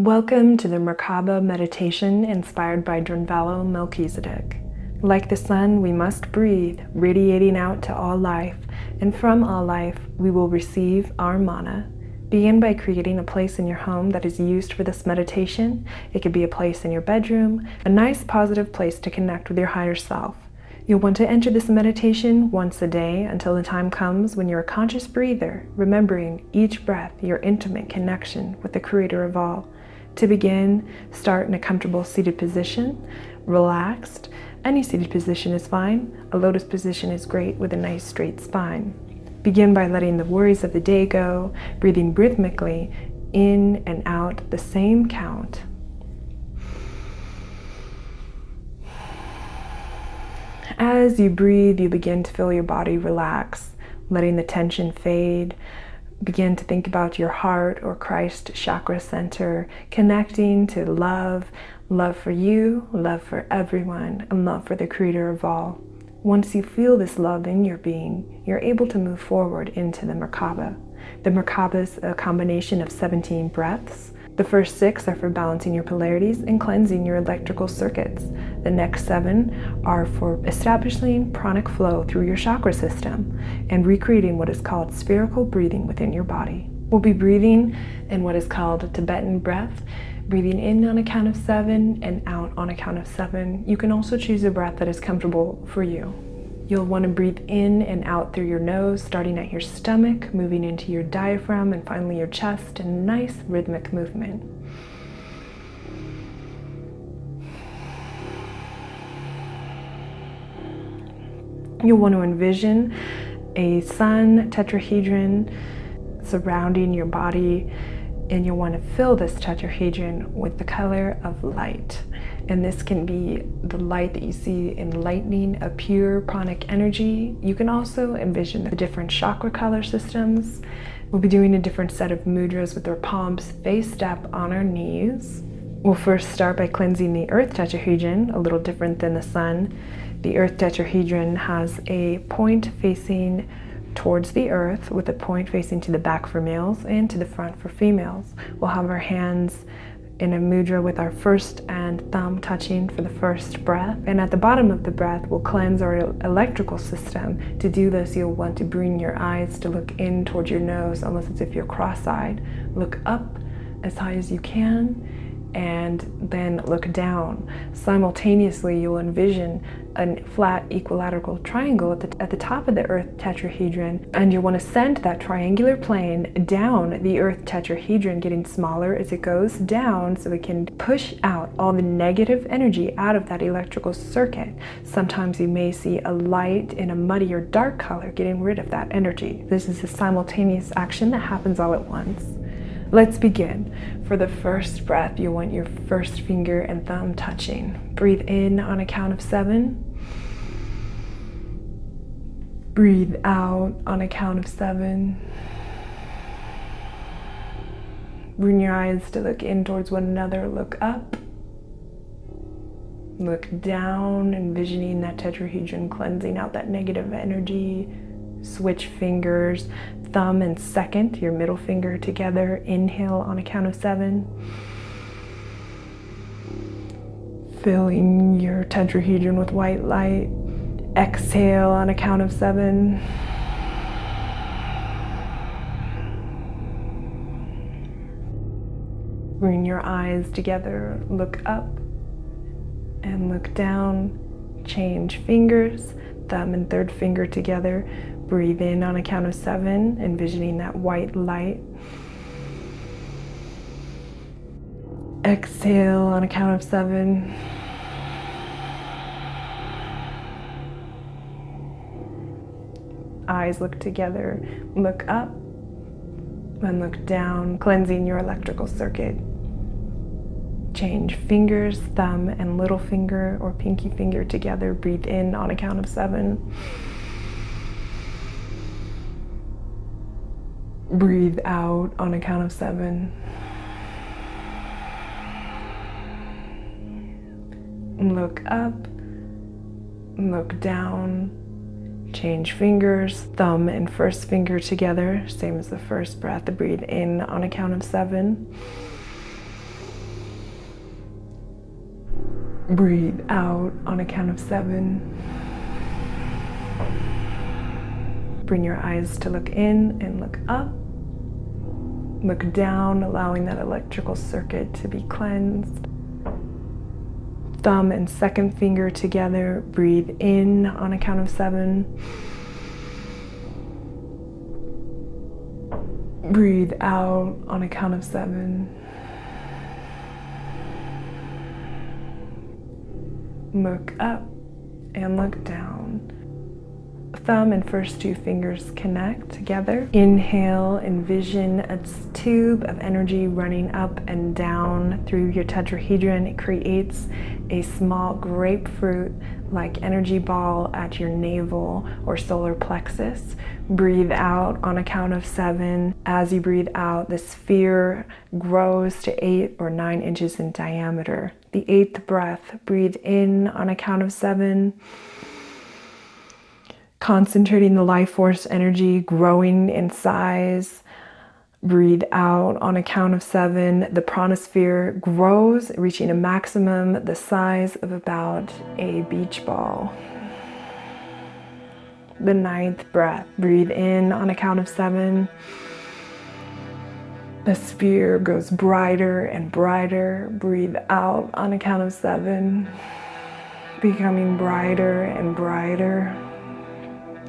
Welcome to the Merkaba meditation inspired by Drunvalo Melchizedek. Like the sun, we must breathe, radiating out to all life, and from all life, we will receive our mana. Begin by creating a place in your home that is used for this meditation. It could be a place in your bedroom, a nice positive place to connect with your higher self. You'll want to enter this meditation once a day until the time comes when you're a conscious breather, remembering each breath your intimate connection with the Creator of all. To begin, start in a comfortable seated position, relaxed. Any seated position is fine. A lotus position is great with a nice straight spine. Begin by letting the worries of the day go, breathing rhythmically in and out the same count. As you breathe, you begin to feel your body relax, letting the tension fade, begin to think about your heart or Christ chakra center, connecting to love, love for you, love for everyone, and love for the creator of all. Once you feel this love in your being, you're able to move forward into the Merkaba. The Merkaba is a combination of 17 breaths, the first six are for balancing your polarities and cleansing your electrical circuits. The next seven are for establishing pranic flow through your chakra system and recreating what is called spherical breathing within your body. We'll be breathing in what is called Tibetan breath, breathing in on a count of seven and out on a count of seven. You can also choose a breath that is comfortable for you. You'll want to breathe in and out through your nose, starting at your stomach, moving into your diaphragm, and finally your chest in a nice rhythmic movement. You'll want to envision a sun tetrahedron surrounding your body, and you'll want to fill this tetrahedron with the color of light. And this can be the light that you see in lightning, a pure pranic energy. You can also envision the different chakra color systems. We'll be doing a different set of mudras with our palms faced up on our knees. We'll first start by cleansing the earth tetrahedron, a little different than the sun. The earth tetrahedron has a point facing towards the earth with a point facing to the back for males and to the front for females. We'll have our hands in a mudra with our first and thumb touching for the first breath. And at the bottom of the breath, we'll cleanse our electrical system. To do this, you'll want to bring your eyes to look in towards your nose, almost as if you're cross-eyed. Look up as high as you can and then look down. Simultaneously, you'll envision a flat equilateral triangle at the, at the top of the Earth tetrahedron, and you'll want to send that triangular plane down the Earth tetrahedron, getting smaller as it goes down so it can push out all the negative energy out of that electrical circuit. Sometimes you may see a light in a muddy or dark color getting rid of that energy. This is a simultaneous action that happens all at once. Let's begin. For the first breath, you want your first finger and thumb touching. Breathe in on a count of seven. Breathe out on a count of seven. Bring your eyes to look in towards one another. Look up. Look down, envisioning that tetrahedron cleansing out that negative energy. Switch fingers thumb and second, your middle finger together. Inhale on a count of seven. Filling your tetrahedron with white light. Exhale on a count of seven. Bring your eyes together, look up and look down. Change fingers, thumb and third finger together. Breathe in on a count of seven, envisioning that white light. Exhale on a count of seven. Eyes look together, look up, and look down, cleansing your electrical circuit. Change fingers, thumb, and little finger or pinky finger together. Breathe in on a count of seven. breathe out on a count of seven. Look up, look down, change fingers, thumb and first finger together, same as the first breath. To Breathe in on a count of seven. Breathe out on a count of seven. Bring your eyes to look in and look up. Look down, allowing that electrical circuit to be cleansed. Thumb and second finger together. Breathe in on a count of seven. Breathe out on a count of seven. Look up and look down thumb and first two fingers connect together. Inhale, envision a tube of energy running up and down through your tetrahedron. It creates a small grapefruit like energy ball at your navel or solar plexus. Breathe out on a count of seven. As you breathe out, the sphere grows to eight or nine inches in diameter. The eighth breath, breathe in on a count of seven concentrating the life force energy, growing in size. Breathe out on a count of seven. The pranosphere grows, reaching a maximum the size of about a beach ball. The ninth breath. Breathe in on a count of seven. The sphere goes brighter and brighter. Breathe out on a count of seven, becoming brighter and brighter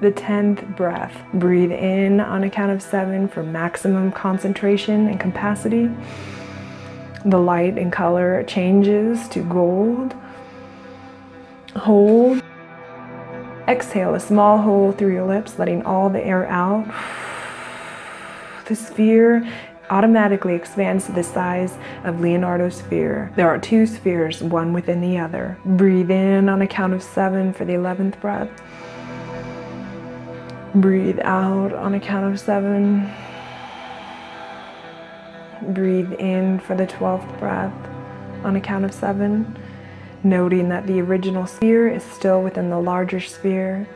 the 10th breath. Breathe in on a count of seven for maximum concentration and capacity. The light and color changes to gold. Hold. Exhale a small hole through your lips, letting all the air out. The sphere automatically expands to the size of Leonardo's sphere. There are two spheres, one within the other. Breathe in on a count of seven for the 11th breath. Breathe out on a count of seven. Breathe in for the 12th breath on a count of seven, noting that the original sphere is still within the larger sphere.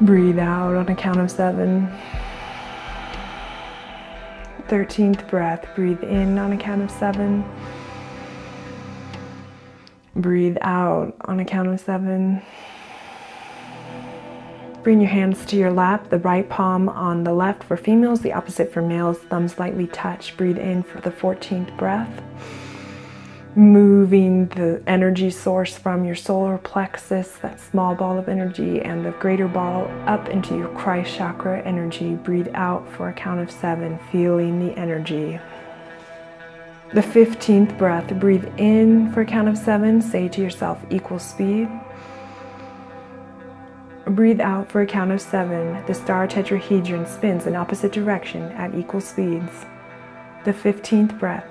Breathe out on a count of seven. 13th breath, breathe in on a count of seven. Breathe out on a count of seven. Bring your hands to your lap, the right palm on the left for females, the opposite for males. Thumbs lightly touch. Breathe in for the 14th breath. Moving the energy source from your solar plexus, that small ball of energy, and the greater ball up into your Christ chakra energy. Breathe out for a count of seven, feeling the energy. The 15th breath, breathe in for a count of seven. Say to yourself, equal speed. Breathe out for a count of seven. The star tetrahedron spins in opposite direction at equal speeds. The 15th breath.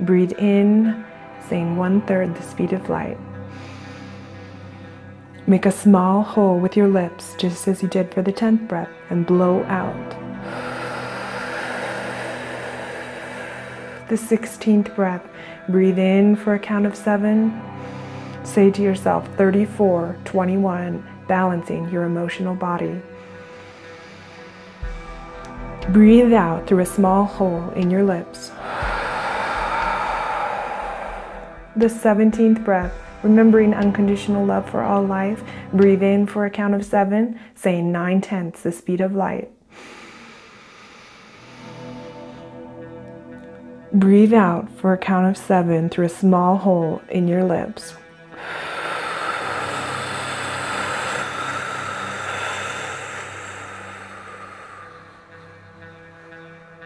Breathe in, saying one third the speed of light. Make a small hole with your lips, just as you did for the 10th breath, and blow out. The 16th breath. Breathe in for a count of seven. Say to yourself 34, 21, balancing your emotional body. Breathe out through a small hole in your lips. The 17th breath, remembering unconditional love for all life. Breathe in for a count of seven, saying nine tenths the speed of light. Breathe out for a count of seven through a small hole in your lips.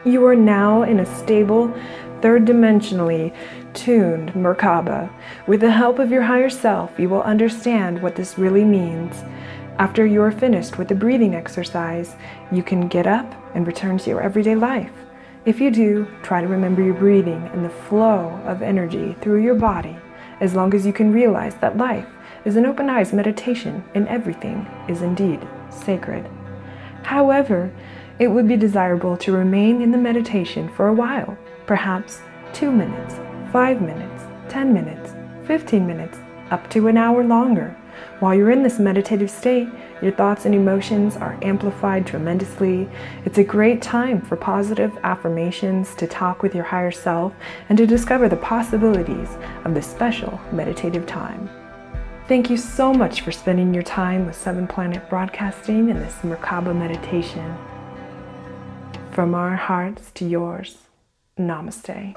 You are now in a stable, third dimensionally tuned Merkaba. With the help of your higher self, you will understand what this really means. After you are finished with the breathing exercise, you can get up and return to your everyday life. If you do, try to remember your breathing and the flow of energy through your body as long as you can realize that life is an open eyes meditation and everything is indeed sacred. However, it would be desirable to remain in the meditation for a while, perhaps two minutes, five minutes, 10 minutes, 15 minutes, up to an hour longer. While you're in this meditative state, your thoughts and emotions are amplified tremendously. It's a great time for positive affirmations to talk with your higher self and to discover the possibilities of this special meditative time. Thank you so much for spending your time with Seventh Planet Broadcasting in this Merkaba meditation. From our hearts to yours, Namaste.